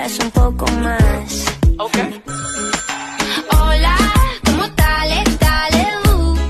necesitas un poco más. Ok.